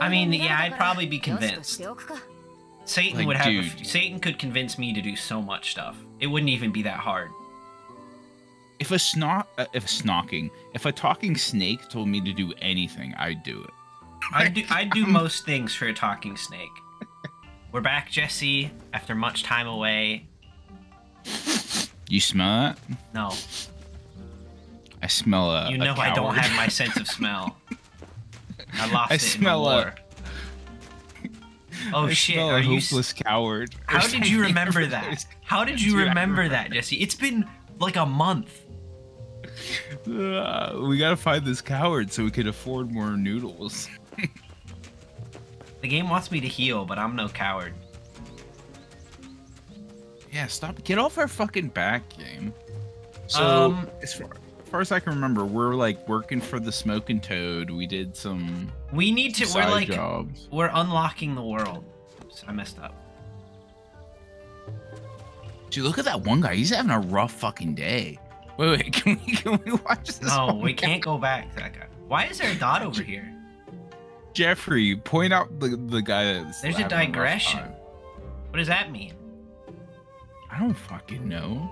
I mean, yeah, I'd probably be convinced. Satan Like, would have. dude. f- Satan could convince me to do so much stuff. It wouldn't even be that hard. If a snot, uh, if a snocking, if a talking snake told me to do anything, I'd do it. I'd do. I'd do most things for a talking snake. We're back, Jesse. After much time away. You smell that? No, I smell a. you know I don't have my sense of smell. I lost I it smell in war. Oh I shit! smell Are a you? hopeless coward. How did you remember that? How did you remember that, Jesse? It's been like a month. Uh, we gotta find this coward so we could afford more noodles. The game wants me to heal, but I'm no coward. Yeah, stop. Get off our fucking back, game. So, Um, as, far, far as I can remember, we're like working for the Smoking Toad. We did some We need to. side We're like. jobs. We're unlocking the world. Oops, I messed up. Dude, look at that one guy. He's having a rough fucking day. Wait, wait. Can we can we watch this? No, we guy? can't go back to that guy. Why is there a dot over here? Jeffrey, point out the the guy that's. There's a digression. time. What does that mean? I don't fucking know.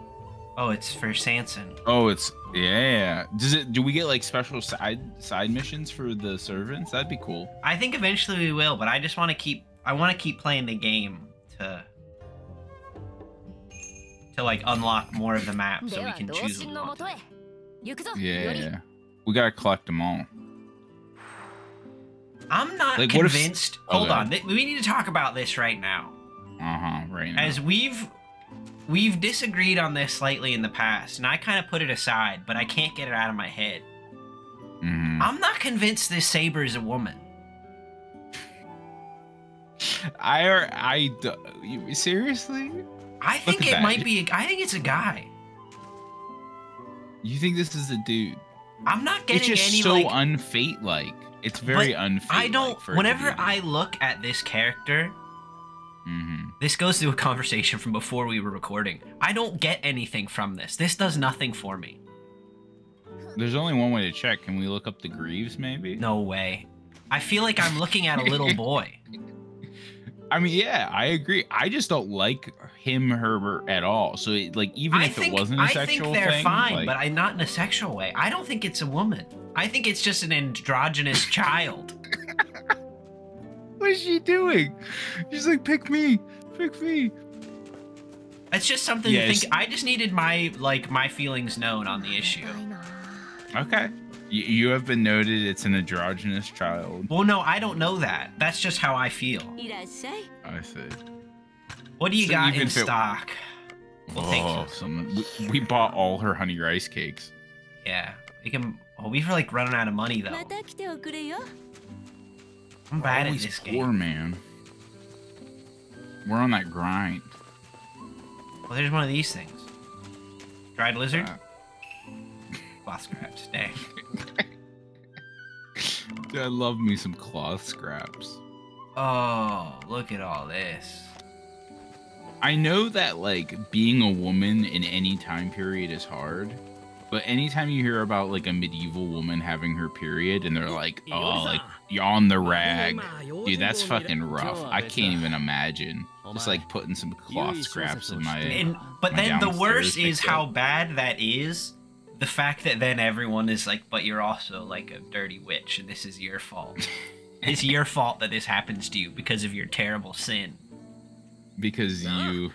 Oh, it's for Sanson. Oh, it's yeah. Does it? Do we get like special side side missions for the servants? That'd be cool. I think eventually we will, but I just want to keep. I want to keep playing the game to. To like unlock more of the map so we can choose what we want. to. Yeah, we gotta collect them all. I'm not Like, what if- convinced. Hold Okay. on, we need to talk about this right now. Uh huh. Right now. As we've we've disagreed on this slightly in the past, and I kind of put it aside, but I can't get it out of my head. Mhm. I'm not convinced this Saber is a woman. I are I you- seriously? I think it that. might be. A, I think it's a guy. You think this is a dude? I'm not getting It's just any so like. unfate like. It's very unfate. I don't. Whenever I look at this character, hmm this goes to a conversation from before we were recording. I don't get anything from this. This does nothing for me. There's only one way to check. Can we look up the Greaves maybe? No way. I feel like I'm looking at a little boy. I mean, yeah, I agree. I just don't like him, Herbert, at all. So, it, like, even I if think it wasn't a sexual thing, I think they're thing, fine, like, but I not in a sexual way. I don't think it's a woman. I think it's just an androgynous child. what is she doing? She's like, pick me, pick me. It's just something Yeah, to think. I just needed my like my feelings known on the issue. Okay, you, you have been noted. It's an androgynous child. Well, no, I don't know that. That's just how I feel. I see. What do you So got even in if stock? Well, oh, you. some, we, we bought all her honey rice cakes. Yeah, we can. Oh, we've like running out of money though. I'm bad at Always this poor game. man. We're on that grind. Well, there's one of these things. Dried lizard. Uh, Cloth scraps. Dang. Dude, I love me some cloth scraps. Oh, look at all this. I know that like being a woman in any time period is hard, but anytime you hear about like a medieval woman having her period and they're like, "Oh, like you're on the rag," dude, that's fucking rough. I can't even imagine. Just like putting some cloth scraps in my. And but my then the worst is picked how bad that is. The fact that then everyone is like, but you're also like a dirty witch, and this is your fault. it's your fault that this happens to you because of your terrible sin. because you.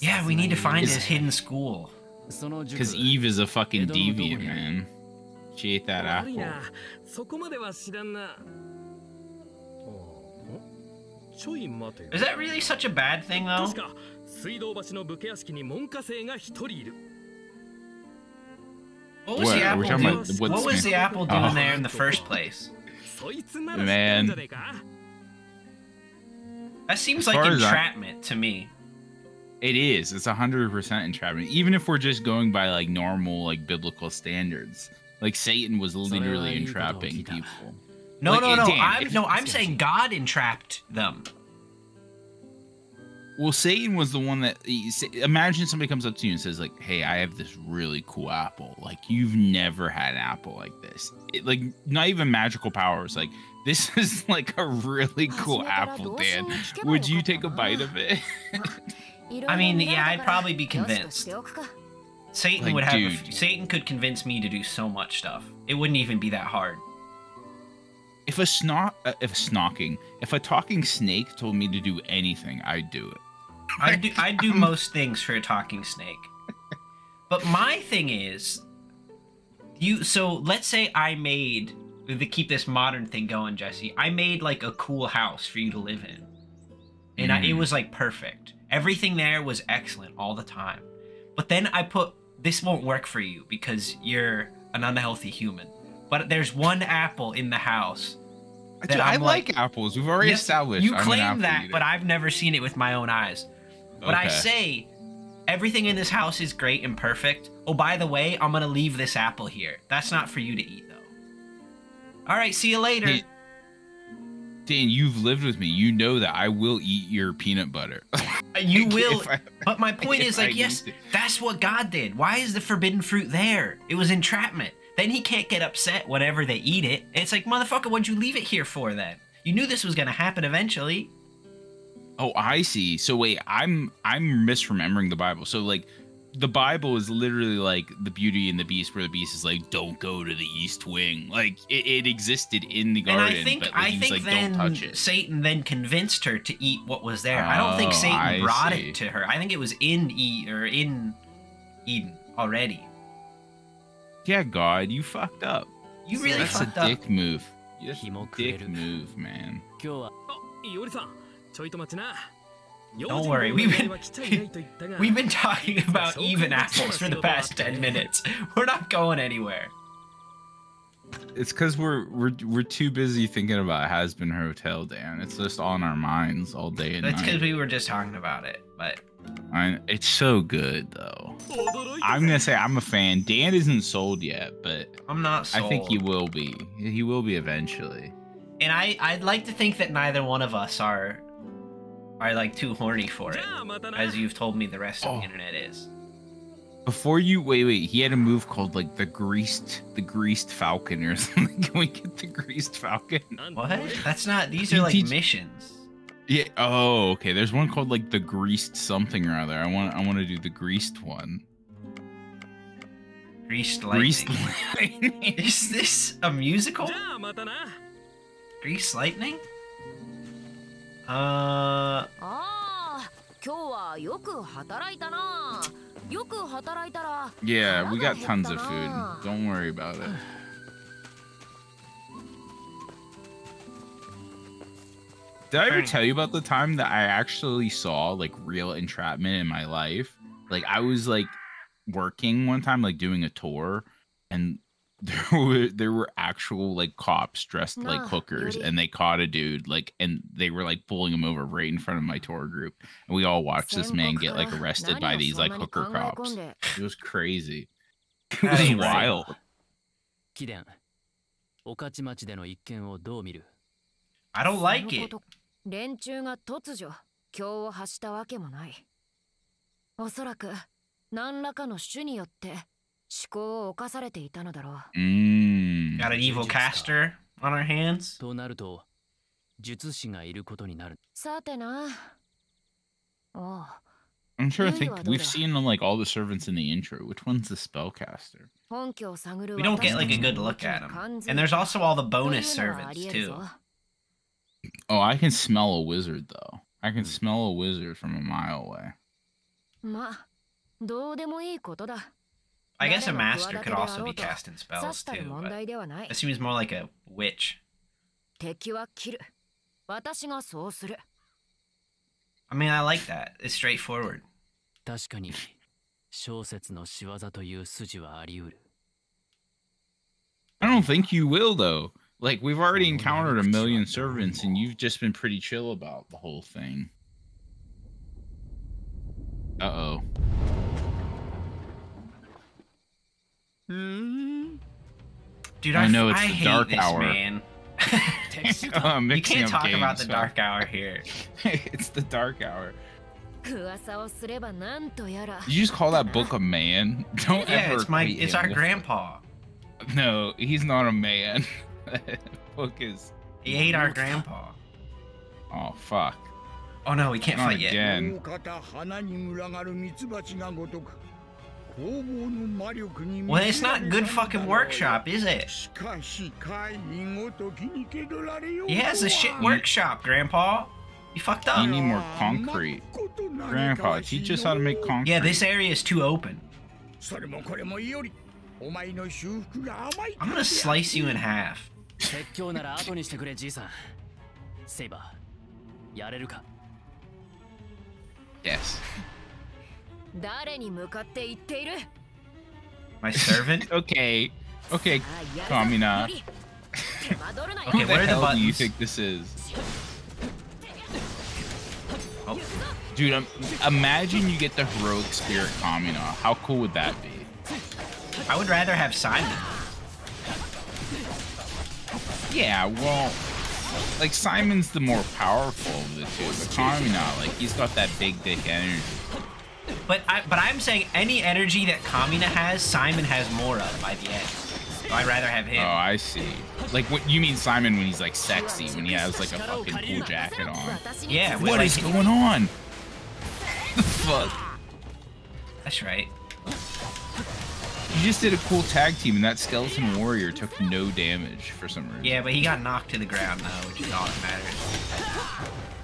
Yeah, we need to find this hidden school. Because Eve is a fucking deviant, man. She ate that apple. Oh, oh. Is that really such a bad thing, though? What was what, the apple doing? What was the apple doing oh. there in the first place? Man, that seems like entrapment I... to me. It is. It's hundred percent entrapment. Even if we're just going by like normal, like biblical standards. Like Satan was literally entrapping people. No, Like, no, no. Dan, I'm no. I'm saying God entrapped them. Well, Satan was the one that he, imagine somebody comes up to you and says like, "Hey, I have this really cool apple. Like you've never had an apple like this. It, like not even magical powers. Like this is like a really cool apple, Dan. Would you take a bite of it? I mean, yeah, I'd probably be convinced. Satan Like, would have. dude. f- Satan could convince me to do so much stuff. It wouldn't even be that hard. if a snot, uh, if a snocking, if a talking snake told me to do anything, I'd do it. I'd do, I'd do most things for a talking snake. But my thing is, you. So let's say I made to keep this modern thing going, Jesse. I made like a cool house for you to live in, and I, it Mhm. was like perfect. Everything there was excellent all the time. But then I put this won't work for you because you're an unhealthy human. But there's one apple in the house. that Dude, I I'm like, apples. We've already Yes, established. You I'm claim that, eater. but I've never seen it with my own eyes. But I say everything in this house is great and perfect. Oh, by the way, I'm gonna leave this apple here. That's not for you to eat, though. All right, see you later. Hey, Dan, you've lived with me. You know that I will eat your peanut butter. Uh, you will. I- But my point is, like, need yes, that's what God did. Why is the forbidden fruit there? It was entrapment. Then he can't get upset whenever they eat it. It's like, motherfucker, what'd you leave it here for then? You knew this was gonna happen eventually. Oh, I see. So wait, I'm I'm misremembering the Bible. So like the Bible is literally like the Beauty and the Beast, where the Beast is like, "Don't go to the East Wing." Like it, it existed in the And garden, I think but like, I he was think like, "Don't then touch it." Satan then convinced her to eat what was there. I don't think Oh, Satan I brought see. it to her. I think it was in E or in Eden already. Yeah, God, you fucked up. You really That's fucked a up. dick move. That's He a won't dick create it. move, man. 今日はあいおりさんちょいと待ちな Don't worry, we've been- We've been talking about even apples for the past ten minutes. We're not going anywhere. It's because we're we're we're too busy thinking about Hazbin Hotel, Dan. It's just on our minds all day and That's because we were just talking about it. But I, it's so good though. I'm gonna say I'm a fan. Dan isn't sold yet, but I'm not sold. I think he will be. He will be eventually. And I I'd like to think that neither one of us are are like too horny for it, as you've told me the rest oh. of the oh. internet is. Before you wait, wait, he had a move called like the greased, the greased falcon or something. Can we get the greased falcon? What? That's not. These are like missions. Yeah. Oh, okay. There's one called like the greased something or other. I want. I want to do the greased one. Greased lightning. Greased lightning. is this a musical? Greased lightning. Uh, ああ今日はよく働いたなよく働いたら yeah, we got腹が tons 減 of った food. な Don't worry about it. Did I ever Alright. tell you about the time that I actually saw like real entrapment in my life? Like I was like working one time, like doing a tour, and there were there were actual like cops dressed like Nah, hookers, Yuri. and they caught a dude like, and they were like pulling him over right in front of my tour group, and we all watched this man get like arrested by these like hooker cops. It was crazy. It was Right, right. wild. 貴殿御徒町での一件をどう見る I don't like その it. こと連中が突如今を発したわけもないおそらく何らかの種によって思 考を犯されていたのだろう Mm. Got an evil caster on our hands. となると術師がいることになるさてなおう I'm to Yuri think. We've だ seen like all the servants in the intro. Which one's the spellcaster? 本拠を探る We don't get like a good の look at 動き him. に完全 And there's also all the と bonus servants too. ぞ Oh, I can smell a wizard though. I can smell a wizard from a mile away. まあどうでもいいことだ I guess a 誰の master 企て could であ also ろ be うと casting さ spells したる too. 問 But 題ではない that seems more like a witch. 敵は切る私がそうする I mean, I like that. It's straightforward. 確かに小説の仕業という筋はあり得る I don't think you will though. Like we've already encountered a million servants, and you've just been pretty chill about the whole thing. Uh Hmm. Dude, I, I know it's I the dark this, hour. Man. you can't talk games, about the dark hour here. it's the dark hour. Did you just call that book a man? Don't yeah, ever. it's my. It's our grandpa. It. No, he's not a man. book is. He ate our grandpa. Oh fuck. Oh no, we can't not fight again. yet. Well, it's not good fucking workshop, is it? He has a shit workshop, Grandpa. You fucked up. You need more concrete. Grandpa, teach us how to make concrete. Yeah, this area is too open. I'm gonna slice you in half. yes. My servant? okay. Okay, Kamina. okay, where are the hell do you think this is? Oh. Dude, um, imagine you get the heroic spirit Kamina. How cool would that be? I would rather have Simon. Yeah, well, like Simon's the more powerful of the two, but Kamina, like he's got that big dick energy. But I, but I'm saying any energy that Kamina has, Simon has more of by the end. So I'd rather have him. Oh. I see. Like what you mean Simon when he's like sexy, when he has like a fucking cool jacket on. Yeah, What like, is going on? The fuck? That's right. You just did a cool tag team, and that skeleton warrior took no damage for some reason. Yeah, but he got knocked to the ground though, which is all that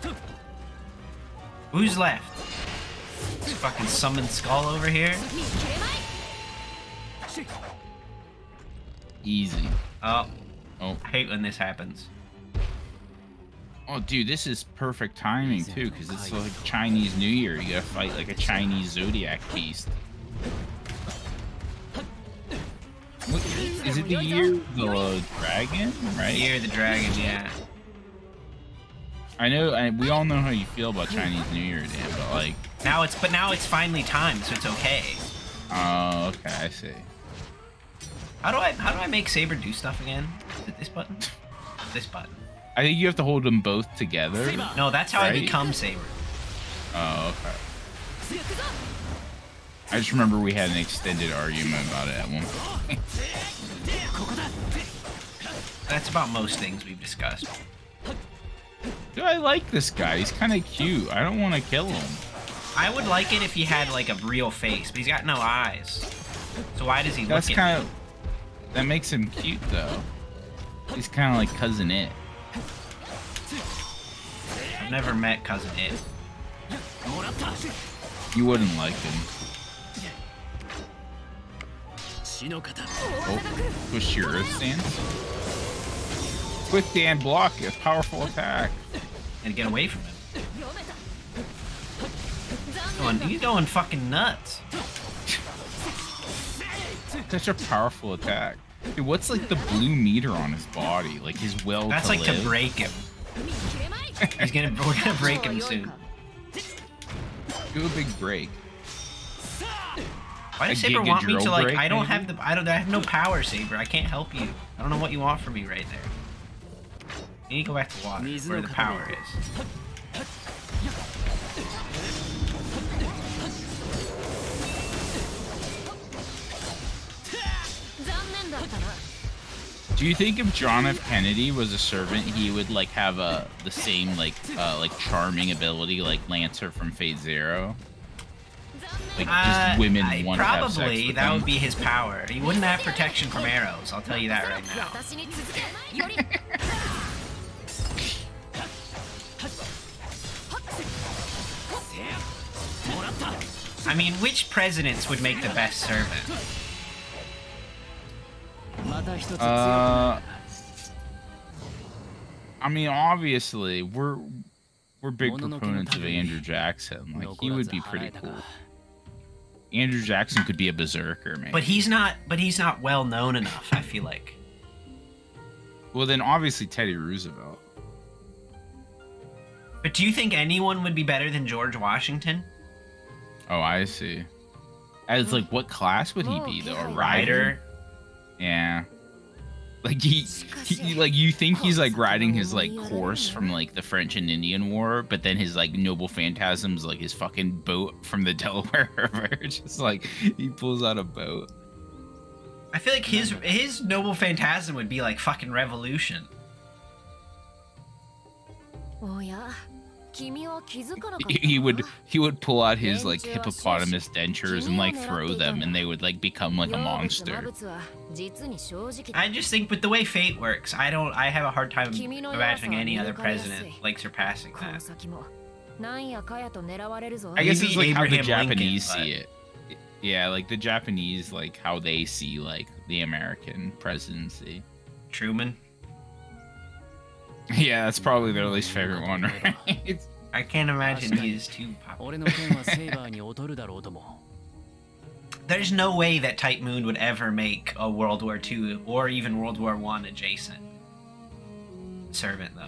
matters. Who's left? Fucking summon Skull over here. Easy. Oh. Oh. Hate when this happens. Oh, dude, this is perfect timing, too, because it's like Chinese New Year. You gotta fight like a Chinese Zodiac beast. What, is it the year of the dragon? Right? The year of the dragon, yeah. I know. I, we all know how you feel about Chinese New Year, Dan, but like, Now it's but now it's finally time, so it's okay. oh, okay, I see. How do I how do I make Saber do stuff again? Is it this button? This button. I think you have to hold them both together. No, that's how I become Saber. Oh, okay. I just remember we had an extended argument about it at one point. That's about most things we've discussed. Dude, I like this guy. He's kind of cute. I don't want to kill him. I would like it if he had, like, a real face, but he's got no eyes. So why does he That's look kind of... That makes him cute, though. He's kind of like Cousin It. I've never met Cousin It. You wouldn't like him. Oh, push your earth stance. Quick Dan block a powerful attack. And get away from him. Going, he's going fucking nuts. Such a powerful attack. Dude, what's like the blue meter on his body? Like his will. That's to like live? to break him. He's gonna we're gonna break him soon. Do a big break. Why does Saber want me to like? Break, I don't maybe? have the. I don't. I have no power, Saber. I can't help you. I don't know what you want from me right there. You need to go back to water, where the power is. Do you think if John F. Kennedy was a servant, he would like have a the same like uh, like charming ability like Lancer from Fate Zero? Like just uh, women I, want probably that him? would be his power. He wouldn't have protection from arrows. I'll tell you that right now. I mean, which presidents would make the best servant? Uh, I mean, obviously, we're we're big proponents of Andrew Jackson. Like, he would be pretty cool. Andrew Jackson could be a berserker, man. But he's not. But he's not well known enough. I feel like. Well, then obviously Teddy Roosevelt. But do you think anyone would be better than George Washington? Oh, I see. As like, what class would he be though? A rider? Yeah. Like he, he, like you think he's like riding his like horse from like the French and Indian War, but then his like noble phantasms like his fucking boat from the Delaware River. Just like he pulls out a boat. I feel like his his noble phantasm would be like fucking revolution. おや he would he would pull out his like hippopotamus dentures and like throw them and they would like become like a monster. I just think with the way fate works i don't i have a hard time imagining any other president like surpassing that. I guess it's like how the japanese Lincoln, see it. Yeah like the japanese like how they see like the american presidency. Truman? Yeah, that's probably their least favorite one, right? I can't imagine he is too popular. There's no way that Type Moon would ever make a World War II or even World War One adjacent servant, though.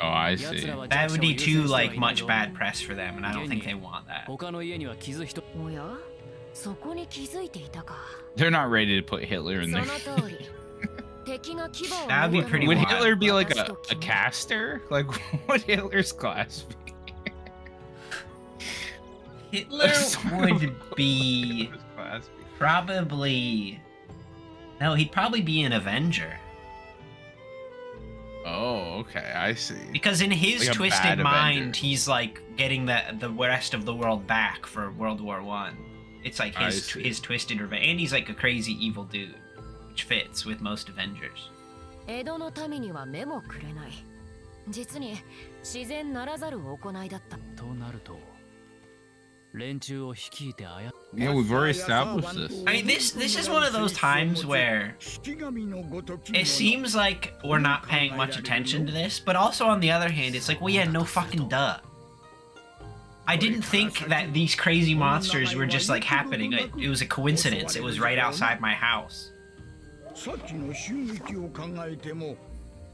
Oh, I see. That would be too, like, much bad press for them, and I don't think they want that. They're not ready to put Hitler in there. That would be pretty Would wild. Hitler be like a, a caster? Like, what Hitler's class be? Hitler would be probably... No, he'd probably be an Avenger. Oh, okay, I see. Because in his like twisted mind, Avenger. he's like getting the the rest of the world back for World War One. It's like his his twisted revenge, and he's like a crazy evil dude which fits with most Avengers. 江戸の民には目もくれない実に自然ならざる行いだったとなると連中を率いてあや Yeah, we've already established this. I mean, this this is one of those times where it seems like we're not paying much attention to this, but also on the other hand, it's like, well, yeah, no fucking duh. I didn't think that these crazy monsters were just like happening. It, it was a coincidence. It was right outside my house. さっきの襲撃を考えても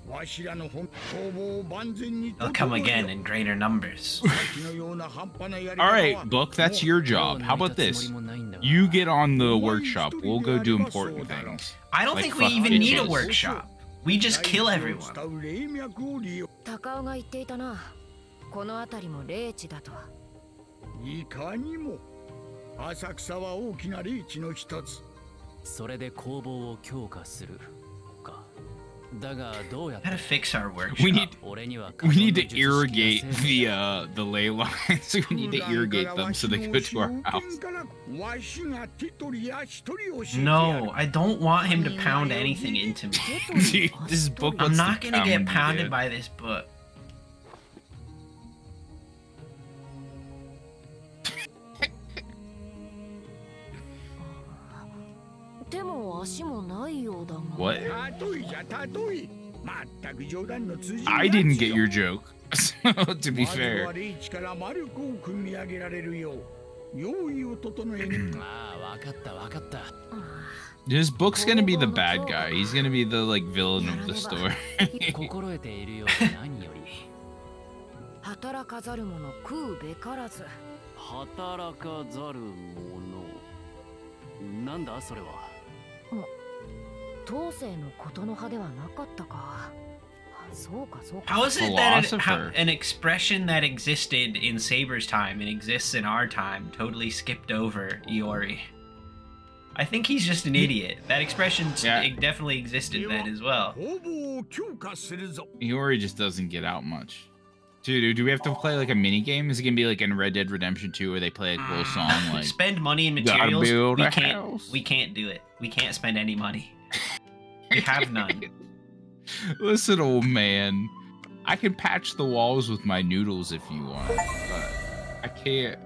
わしらの本工房を万全に They'll come again in greater numbers. さっきのような半端なやり方 All は right, Book, that's your 手を job. 抜 How いた about つも this? りもないんだが You get on the workshop. We'll go do important things. I don't Like think we fuck even need a bitches. workshop. We just kill 大 everyone. 地を伝う霊脈を利用高尾が言っていたなこの辺りも霊地だといかにも浅草は大きな霊地の一つ それで工房を強化するかだがどうやっ How to て fix our workshop. We need 俺には we need to 過去の術式 irrigate が制 the uh the ley lines. we need to irrigate them so they go to our house. わしがティトリや一人教えてやる No, I don't want him to pound anything into me. Dude, this book I'm wants not to gonna get pound you, pounded dude. by this book. も足もないようだが What? 例えじゃ例えまったく冗談の通じる I やつよ didn't get your joke. So, to be まず fair. は霊地から魔力を組み上げられるよう用意を整えにああわかったわかった This book's gonna be the bad guy. He's gonna be the like villain of the story. 心得ているようで何より働かざる者食うべからず働かざる者なんだそれは 当世のことの葉ではなかったかあそうかそうか How is it that an, Philosopher. how, an expression that existed in Saber's time and exists in our time totally skipped over Iori? I think he's just an idiot. That expression s- Yeah. it definitely existed then as well. 工房を強化するぞ Iori just doesn't get out much. Dude, do we have to play like a mini game? Is it gonna be like in Red Dead Redemption 2 where they play a little ah. song like spend money and materials. build We can't. house. We can't do it. We can't spend any money. We have none. Listen, old man. I can patch the walls with my noodles if you want, but I can't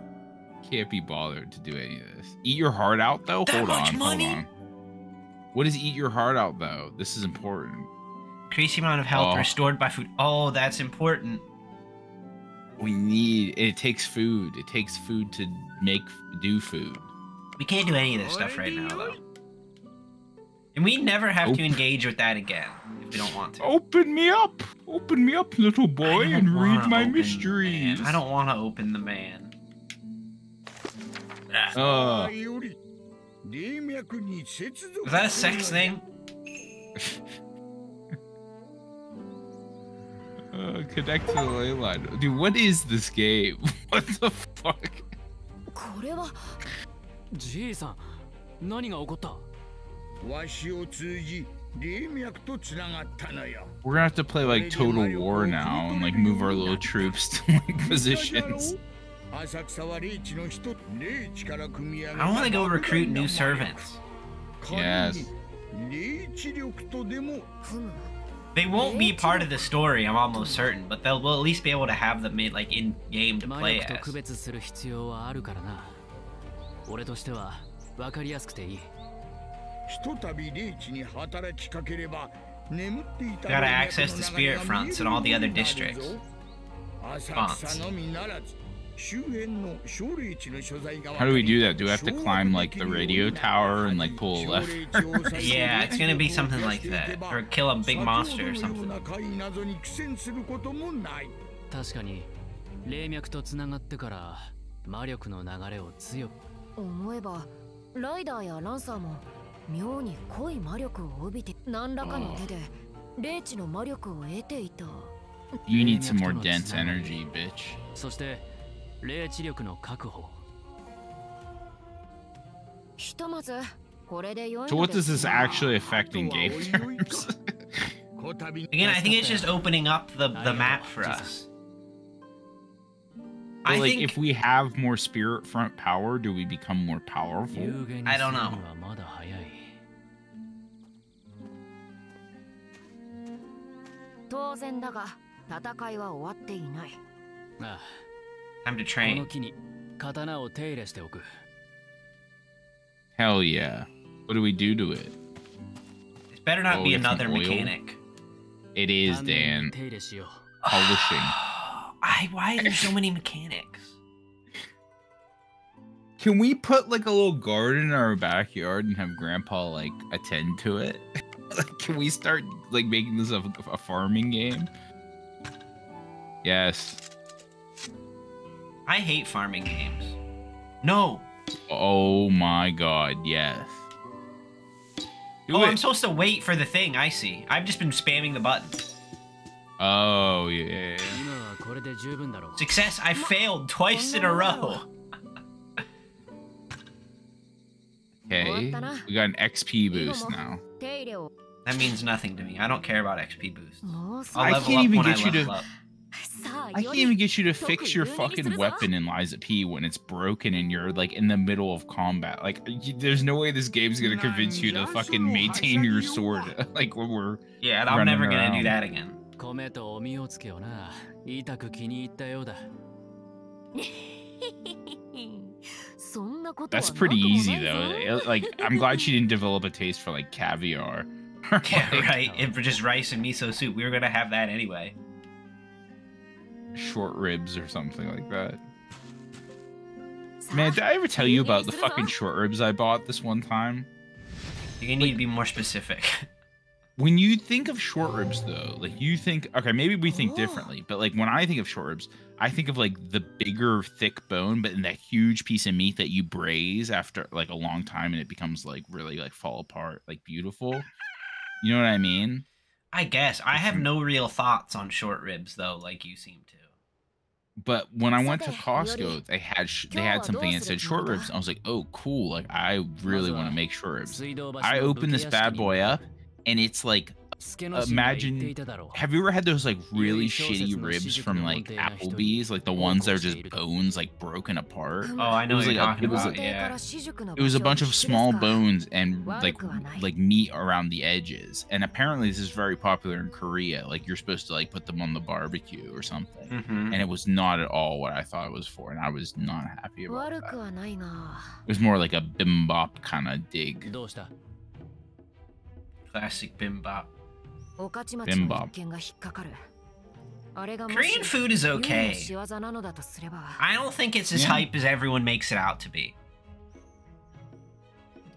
can't be bothered to do any of this. Eat your heart out though? That hold on, money? hold on. What is eat your heart out though? This is important. Increase the amount of health Oh. restored by food. Oh, that's important we need it takes food. It takes food to make do food. We can't do any of this stuff right now though. And we never have Open. to engage with that again if we don't want to. Open me up. Open me up little boy and read my mysteries. i don't want to open the man. Uh, that a sex thing? Uh, connect to the ley line. Dude, what is this game? What the fuck? これはじいさん何が起こったわしを通じ霊脈とつながったのよ We're gonna have to play like Total War now and like move our little troops to like positions. 浅草は霊地の人霊地から組み上げ I want to go recruit new servants. Yes. 霊地力とでもふむ they won't be part of the story, I'm almost certain, but they'll will at least be able to have them made like in game to play as. Gotta access the spirit fronts and all the other districts. Fonts. 草のみならず周辺の小霊地の所在が How do we do that? Do we have to climb like the radio tower and like pull a left? Yeah, it's gonna be something like that. Or kill a big monster or something. 謎に苦戦することもない確かに霊脈とつながってから魔力の流れを強く思えばライダーやランサーも妙に濃い魔力を帯びて何らかの手で霊地の魔力を得ていた You need some more dense energy, bitch. そして 霊知力の確保ひとまずこれで良い So の what で does す this な actually affect in game terms? Again, I think it's just opening up the, the map for us. But, I like think if we have more spirit front power, do we become more powerful? 有限に I する don't に know. Time to train. Hell yeah. What do we do to it? It better not oh, be another mechanic. It is, Dan. Polishing. I, why are there so many mechanics? Can we put like a little garden in our backyard and have grandpa like attend to it? like, can we start like making this a, a farming game? Yes. I hate farming games. No. Oh my god, yes. Do oh, it. I'm supposed to wait for the thing, I see. I've just been spamming the button. Oh, yeah. Success, I failed twice in a oh, row. okay, we got an XP boost now. That means nothing to me. I don't care about XP boost. Oh, I'll level I can't even get you to... Up. I can't even get you to fix your fucking weapon in Lies of P when it's broken and you're like in the middle of combat. Like, there's no way this game's gonna convince you to fucking maintain your sword. like when we're yeah, I'm never gonna do that again. That's pretty easy though. like, I'm glad she didn't develop a taste for like caviar. yeah, right. for just rice and miso soup. We were gonna have that anyway short ribs or something like that. Man, did I ever tell you about the fucking short ribs I bought this one time? You need like, to be more specific. when you think of short ribs, though, like you think, okay, maybe we think differently, but like when I think of short ribs, I think of like the bigger, thick bone, but in that huge piece of meat that you braise after like a long time and it becomes like really like fall apart, like beautiful. You know what I mean? I guess. I have no real thoughts on short ribs, though, like you seem to. But when I went to Costco, they had they had something and said short ribs. I was like, "Oh, cool! Like I really want to make short ribs." I opened this bad boy up, and it's like imagine have you ever had those like really shitty ribs from like applebee's? Like the ones that are just bones like broken apart? Oh i know it was, like, a, it, was yeah. it was a bunch of small bones and like like meat around the edges. And apparently this is very popular in korea. Like you're supposed to like put them on the barbecue or something. Mm -hmm. and it was not at all what i thought it was for and i was not happy about that. It was more like a bimbop kind of dig. Classic bimbop Korean food is okay. I don't think it's as hype as everyone makes it out to be.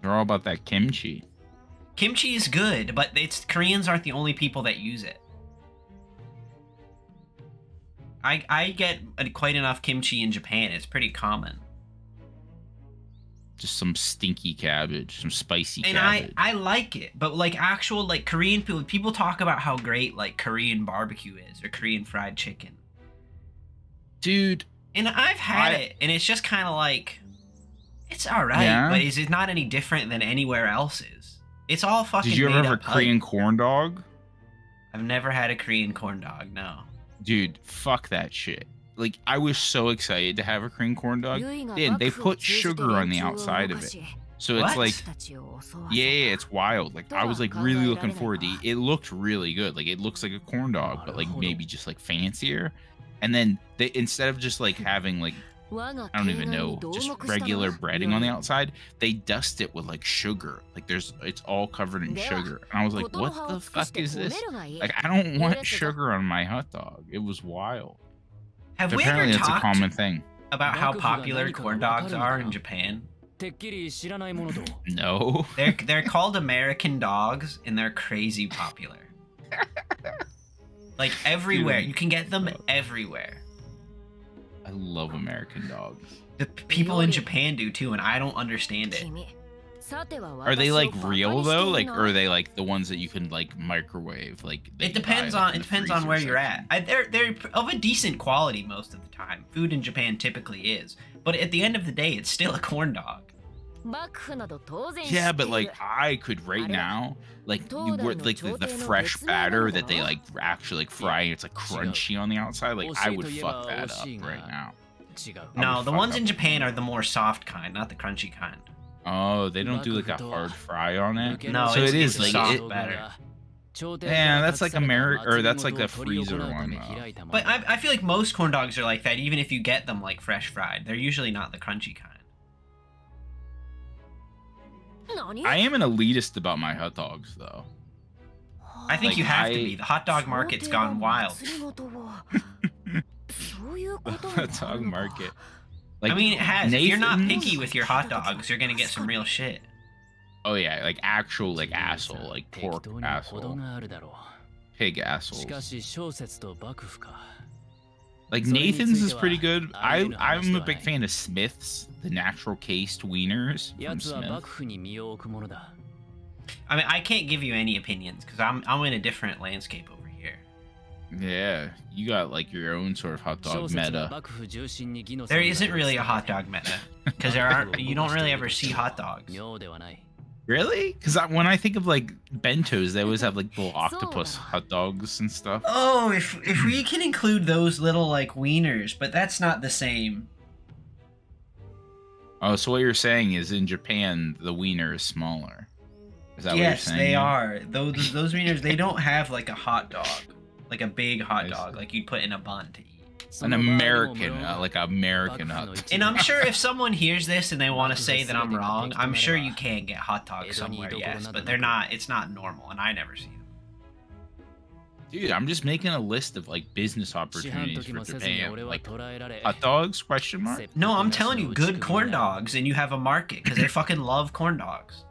They're all about that kimchi. Kimchi is good, but it's Koreans aren't the only people that use it. I I get quite enough kimchi in Japan. It's pretty common just some stinky cabbage, some spicy and cabbage. I I like it, but like actual like Korean people people talk about how great like Korean barbecue is or Korean fried chicken. Dude, And I've had I- it, and it's just kind of like, it's all right, Yeah? but is it not any different than anywhere else's? It's all fucking. did you ever have a up hype. Korean corn dog? I've never had a Korean corn dog. No. Dude, fuck that shit. Like I was so excited to have a Korean corn dog. Then they put sugar on the outside of it. So it's What? like Yeah, yeah, it's wild. Like I was like really looking forward to. It. it looked really good. Like it looks like a corn dog, but like maybe just like fancier. And then they instead of just like having like I don't even know, just regular breading on the outside, they dust it with like sugar. Like there's it's all covered in sugar. And I was like, what the fuck is this? Like I don't want sugar on my hot dog. It was wild. Have we ever it's talked a common thing. about how popular corn dogs are in Japan? no. They're they're called American dogs and they're crazy popular. like everywhere. Dude, you can get them everywhere. I love American dogs. The people in Japan do too, and I don't understand it. Are they like real though? Like or are they like the ones that you can like microwave? Like It depends on it depends on freezer where you're at. I, they're they're of a decent quality most of the time. Food in Japan typically is, but at the end of the day, it's still a corn dog. Yeah, but like I could right now, like you were like the, the fresh batter that they like actually like fry. It's like crunchy on the outside. Like I would fuck that up right now. No, the ones up in Japan are the more soft kind, not the crunchy kind. Oh, they don't do like a hard fry on it. No, so it's- it is like soft it, batter. Yeah, that's like Ameri- or that's like a freezer one, though. But I, I feel like most corn dogs are like that. Even if you get them like fresh fried, they're usually not the crunchy kind. I am an elitist about my hot dogs though. I think Like, you have I- to be. The hot dog market's gone wild. hot dog market. Like, I mean, it has. Nathan's? If you're not picky with your hot dogs, you're gonna get some real shit. Oh yeah, like actual like asshole, uh, like pork asshole, pig asshole. Like Nathan's is pretty good. I I'm a big fan of Smith's, the natural cased wieners from Smith. I mean, I can't give you any opinions because I'm I'm in a different landscape yeah, you got like your own sort of hot dog meta. There isn't really a hot dog meta because there aren't. You don't really ever see hot dogs. Really? Because when I think of like bentos, they always have like little octopus hot dogs and stuff. Oh, if if we hmm. can include those little like wieners, but that's not the same. Oh, so what you're saying is in Japan the wiener is smaller. Is that yes, what you're saying? Yes, they are. Those those wieners they don't have like a hot dog like a big hot dog, like you'd put in a bun to eat. An American, uh, like American hot. Dog. And I'm sure if someone hears this and they want to say that I'm wrong, I'm sure you can get hot dogs somewhere, yes, but they're not. It's not normal, and I never see them. Dude, I'm just making a list of like business opportunities for Japan. Like hot dogs? Question mark. No, I'm telling you, good corn dogs, and you have a market because they fucking love corn dogs.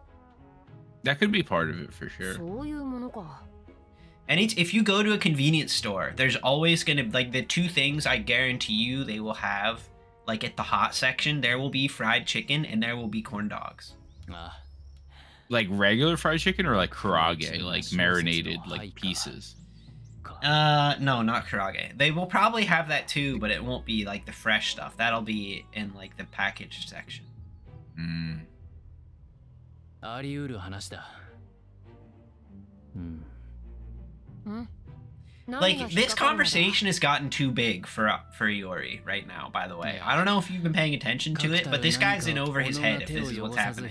That could be part of it for sure. And it's, if you go to a convenience store, there's always going to like the two things I guarantee you they will have. Like at the hot section, there will be fried chicken and there will be corn dogs. Uh, like regular fried chicken or like karaage, like marinated like pieces. Uh, no, not karaage. They will probably have that too, but it won't be like the fresh stuff. That'll be in like the package section. Hmm. Hmm? Like this conversation has gotten too big for for Iori right now. By the way, I don't know if you've been paying attention to it, but this guy's in over his head if this is what's happening.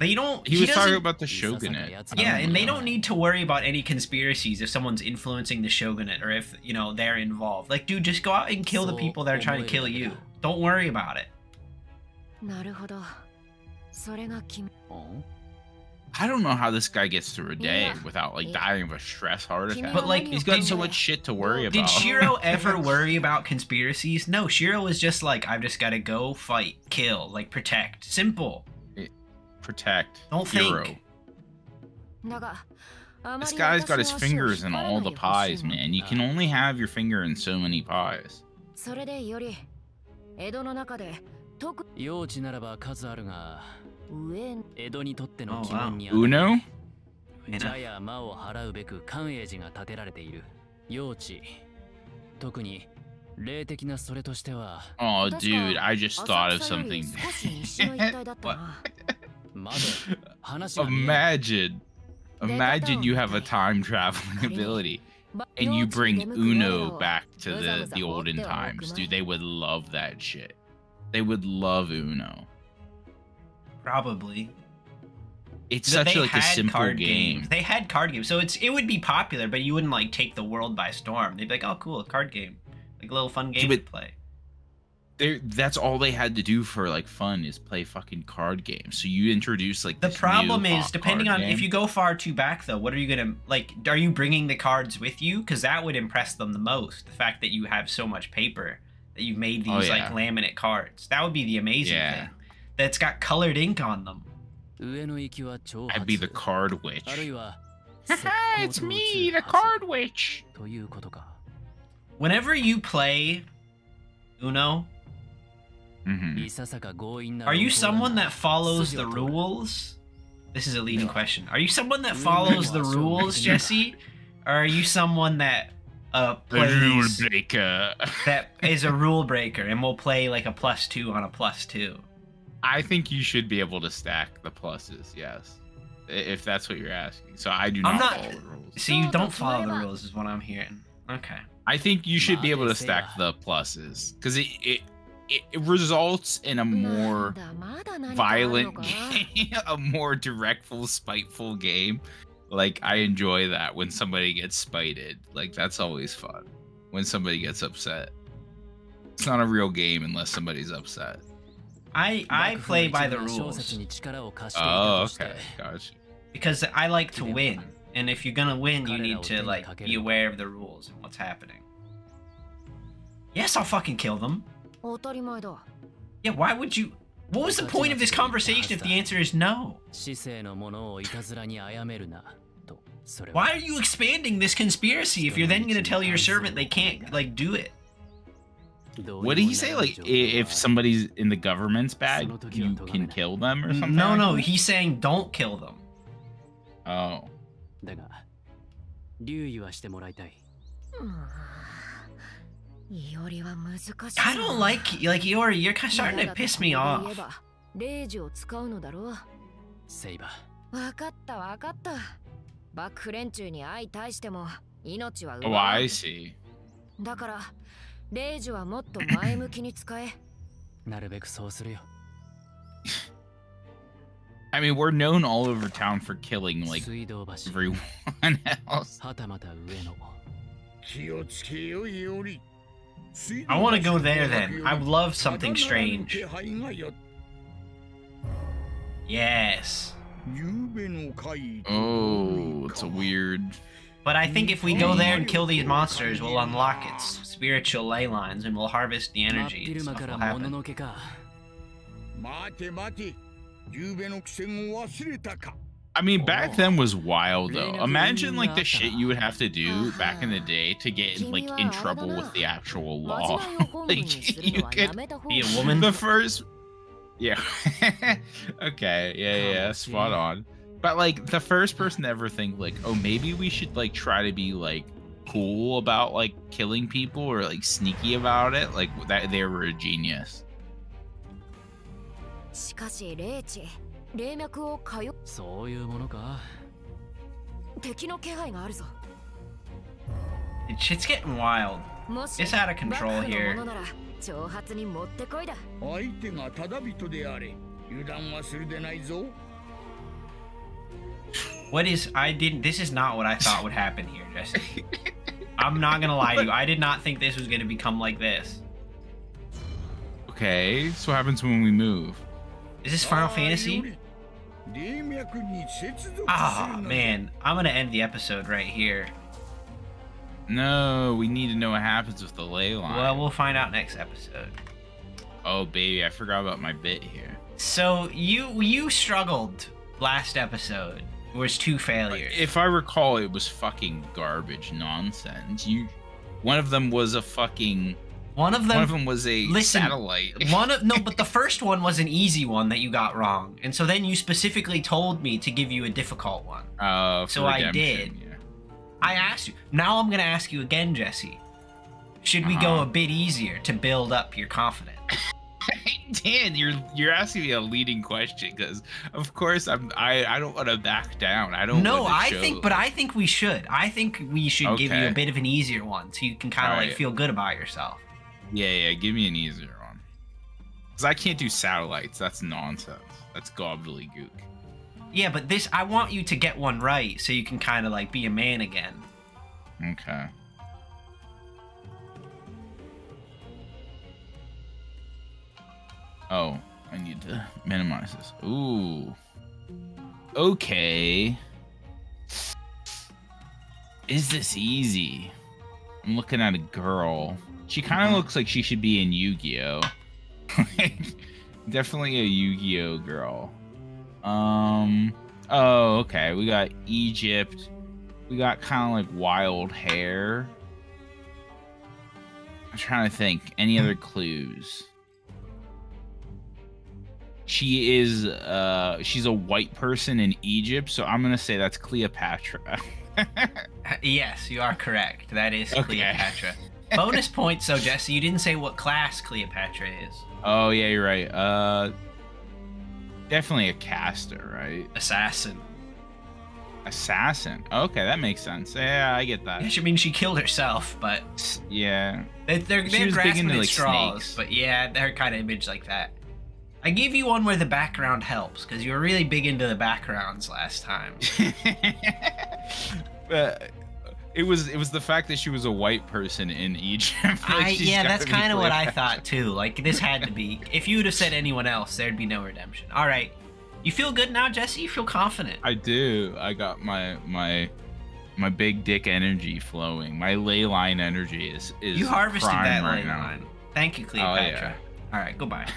They don't. He, he was talking about the shogunate. Yeah, and they don't need to worry about any conspiracies if someone's influencing the shogunate or if you know they're involved. Like, dude, just go out and kill the people that are trying to kill you. Don't worry about it. I don't know how this guy gets through a day Yeah. without like Yeah. dying of a stress heart attack. But, like, he's got did- so much shit to worry Did about. Shiro ever worry about conspiracies? No, Shiro was just like, I've just got to go fight, kill, like protect. Simple. Protect. Don't hero. think. だがあま This り guy's got 私 his の足を fingers 引 in っ張ら all ない the でほしい pies, の man. You can only have your finger in so many pies. それでより江戸の中で 特用地ならば数あるが上 江戸にとっての Oh, 鬼門に Uno? 茶や魔を払うべく寛永寺が建てられている用地特に霊的なそれとしては Oh, 確か dude, I just thought of 浅草より something. 少し西の一帯だったなまだ話が見え Imagine. Imagine you have a time traveling ability and you bring Uno back to the, the olden times. Dude, they would love that shit. They would love Uno. Probably. It's But such they like a simple card game. games. They had card games, so it's it would be popular, but you wouldn't like take the world by storm. They'd be like, "Oh, cool, a card game, like a little fun game but- to play." They're, that's all they had to do for like fun is play fucking card games. So you introduce like The problem is, depending on game. if you go far too back, though, what are you gonna like? Are you bringing the cards with you? Because that would impress them the most. The fact that you have so much paper that you've made oh, these Oh, like laminate cards. That would be the amazing Yeah. thing that's got colored ink on them. I'd be the card witch. it's me, the card witch. Whenever you play Uno, mm-hmm. are you someone that follows the rules? This is a leading question. Are you someone that follows the rules, Jesse? Or are you someone that uh, plays, a rule breaker that is a rule breaker and will play like a plus two on a plus two? I think you should be able to stack the pluses, yes, if that's what you're asking. So I do not, not follow the rules. So you don't follow the rules, is what I'm hearing. Okay. I think you should be able to stack the pluses because it, it it results in a more violent game, a more directful, spiteful game. Like I enjoy that when somebody gets spited. Like that's always fun. When somebody gets upset. It's not a real game unless somebody's upset. I I play by the rules. Oh, okay, gotcha. Because I like to win, and if you're gonna win, you need to like be aware of the rules and what's happening. Yes, I'll fucking kill them. Yeah, why would you? What was the point of this conversation if the answer is no? Why are you expanding this conspiracy if you're then gonna tell your servant they can't like do it? What did he say? Like i- if somebody's in the government's bag, you can kill them or something? No, like no, that? he's saying don't kill them. Oh. だが留意はしてもらいたいうんいおりは難しい I don't like like Iori. You're kind of starting to だ piss と me ここ off. で言えばレイジを使うのだろうセイバわかったわかった幕府連中に相対しても命は奪 Oh, わん I see. だから レイジはもっと前向きに使えなるべくそうするよ I mean, we're known all over town for killing like 水道橋 everyone else. はたまた上野気をつけよいおり I want to go there then. I would love something strange. 気配がや Yes. ゆうべの会 Oh, it's a weird. but I think if we go there and kill these monsters, we'll unlock its spiritual ley lines and we'll harvest the energy. I mean, back then was wild though. Imagine like the shit you would have to do back in the day to get like in trouble with the actual law. like you could be a woman. The first, yeah. okay, yeah, yeah, spot on. But like the first person to ever think like, oh, maybe we should like try to be like cool about like killing people or like sneaky about it. Like that they were a genius. しかし霊地霊脈を通っそういうものか敵の気配があるぞ Shit's getting wild. もし It's out of control 幕府の here. ものなら挑発にもってこいだ相手がただ人であれ油断はするでないぞ what is I didn't this is not what I thought would happen here, Jesse. I'm not gonna lie to you. I did not think this was gonna become like this. Okay, so what happens when we move? Is this Final Fantasy? Ah oh, man, I'm gonna end the episode right here. No, we need to know what happens with the ley line. Well, we'll find out next episode. Oh baby, I forgot about my bit here. So you you struggled last episode was two failures. If I recall, it was fucking garbage nonsense. You, one of them was a fucking One of them. One of them was a Listen, satellite. one of no, but the first one was an easy one that you got wrong, and so then you specifically told me to give you a difficult one. Uh, So I did. yeah. I asked you. Now I'm gonna ask you again, Jesse. Should we go Uh-huh. a bit easier to build up your confidence? Dan, you're you're asking me a leading question because, of course, I'm I I don't want to back down. I don't. No, want I show- think, but I think we should. I think we should give you a bit of an easier one, so you can kind of like Alright. feel good about yourself. Yeah, yeah. Give me an easier one. Because I can't do satellites. That's nonsense. That's gobbledygook. Yeah, but this, I want you to get one right, so you can kind of like be a man again. Okay. Oh, I need to minimize this. Ooh. Okay. Is this easy? I'm looking at a girl. She kind of looks like she should be in Yu-Gi-Oh. Definitely a Yu-Gi-Oh girl. Um. Oh, okay. We got Egypt. We got kind of like wild hair. I'm trying to think. Any other clues? She is uh she's a white person in Egypt, so I'm gonna say that's Cleopatra. Yes, you are correct. That is Okay. Cleopatra. Bonus points, though, Jesse. You didn't say what class Cleopatra is. oh yeah, you're right. Uh definitely a caster, right? Assassin. Assassin. Okay, that makes sense. Yeah, I get that. Yeah, I mean, she killed herself, but Yeah. they, they're, they're big grasping at like, straws. snakes. But yeah, they're kind of image like that. I gave you one where the background helps, because you were really big into the backgrounds last time. but it was it was the fact that she was a white person in Egypt. Like, I, yeah, that's kind of what I thought too. Like this had to be. If you would have said anyone else, there'd be no redemption. All right, you feel good now, Jesse. You feel confident. I do. I got my my my big dick energy flowing. My ley line energy is is you harvested that right lane now. line. Thank you, Cleopatra. Oh yeah. All right, goodbye.